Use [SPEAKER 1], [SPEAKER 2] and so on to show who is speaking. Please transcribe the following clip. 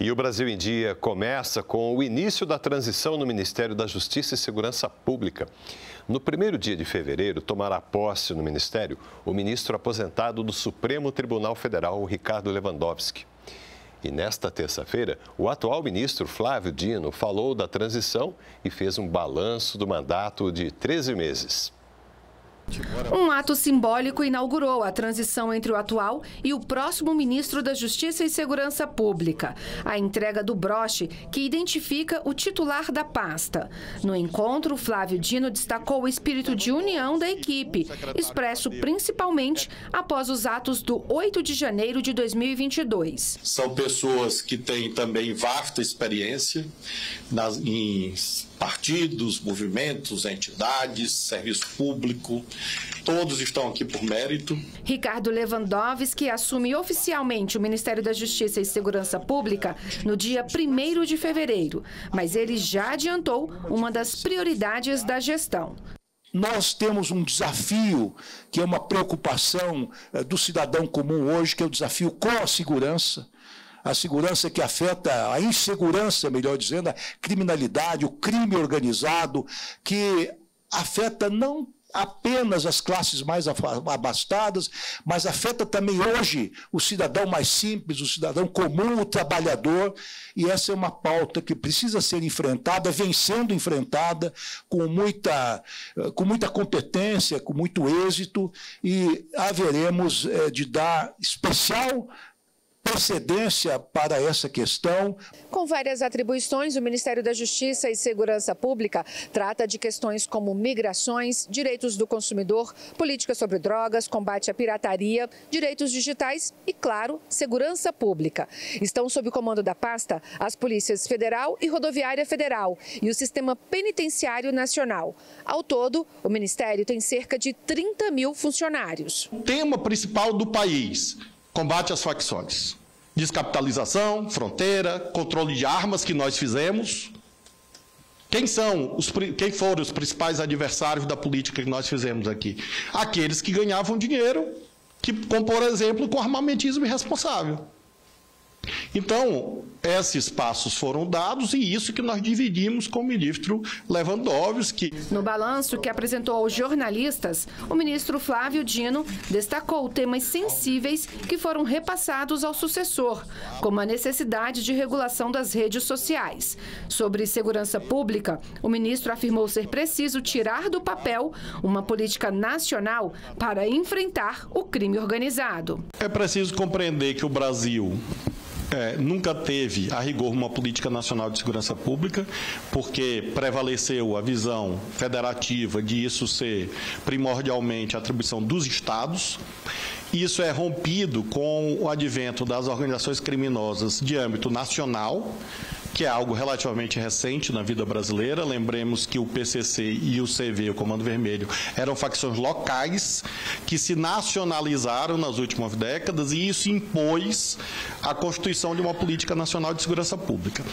[SPEAKER 1] E o Brasil em Dia começa com o início da transição no Ministério da Justiça e Segurança Pública. No primeiro dia de fevereiro, tomará posse no Ministério o ministro aposentado do Supremo Tribunal Federal, Ricardo Lewandowski. E nesta terça-feira, o atual ministro Flávio Dino falou da transição e fez um balanço do mandato de 13 meses.
[SPEAKER 2] Um ato simbólico inaugurou a transição entre o atual e o próximo ministro da Justiça e Segurança Pública, a entrega do broche que identifica o titular da pasta. No encontro, Flávio Dino destacou o espírito de união da equipe, expresso principalmente após os atos do 8 de janeiro de 2022.
[SPEAKER 3] São pessoas que têm também vasta experiência nas, em partidos, movimentos, entidades, serviço público, todos estão aqui por mérito.
[SPEAKER 2] Ricardo Lewandowski assume oficialmente o Ministério da Justiça e Segurança Pública no dia 1 de fevereiro, mas ele já adiantou uma das prioridades da gestão.
[SPEAKER 4] Nós temos um desafio que é uma preocupação eh, do cidadão comum hoje, que é o desafio com a segurança a segurança que afeta a insegurança, melhor dizendo, a criminalidade, o crime organizado, que afeta não apenas as classes mais abastadas, mas afeta também hoje o cidadão mais simples, o cidadão comum, o trabalhador, e essa é uma pauta que precisa ser enfrentada, vem sendo enfrentada com muita, com muita competência, com muito êxito, e haveremos é, de dar especial precedência para essa questão.
[SPEAKER 2] Com várias atribuições, o Ministério da Justiça e Segurança Pública trata de questões como migrações, direitos do consumidor, política sobre drogas, combate à pirataria, direitos digitais e, claro, segurança pública. Estão sob o comando da pasta as polícias federal e rodoviária federal e o sistema penitenciário nacional. Ao todo, o Ministério tem cerca de 30 mil funcionários.
[SPEAKER 3] O tema principal do país combate às facções. Descapitalização, fronteira, controle de armas que nós fizemos. Quem são os, quem foram os principais adversários da política que nós fizemos aqui? Aqueles que ganhavam dinheiro, que, por exemplo, com armamentismo irresponsável. Então, esses passos foram dados e isso que nós dividimos com o ministro Lewandowski.
[SPEAKER 2] No balanço que apresentou aos jornalistas, o ministro Flávio Dino destacou temas sensíveis que foram repassados ao sucessor, como a necessidade de regulação das redes sociais. Sobre segurança pública, o ministro afirmou ser preciso tirar do papel uma política nacional para enfrentar o crime organizado.
[SPEAKER 3] É preciso compreender que o Brasil é, nunca teve, a rigor, uma política nacional de segurança pública, porque prevaleceu a visão federativa de isso ser primordialmente atribuição dos estados. Isso é rompido com o advento das organizações criminosas de âmbito nacional, que é algo relativamente recente na vida brasileira. Lembremos que o PCC e o CV, o Comando Vermelho, eram facções locais que se nacionalizaram nas últimas décadas e isso impôs a constituição de uma política nacional de segurança pública.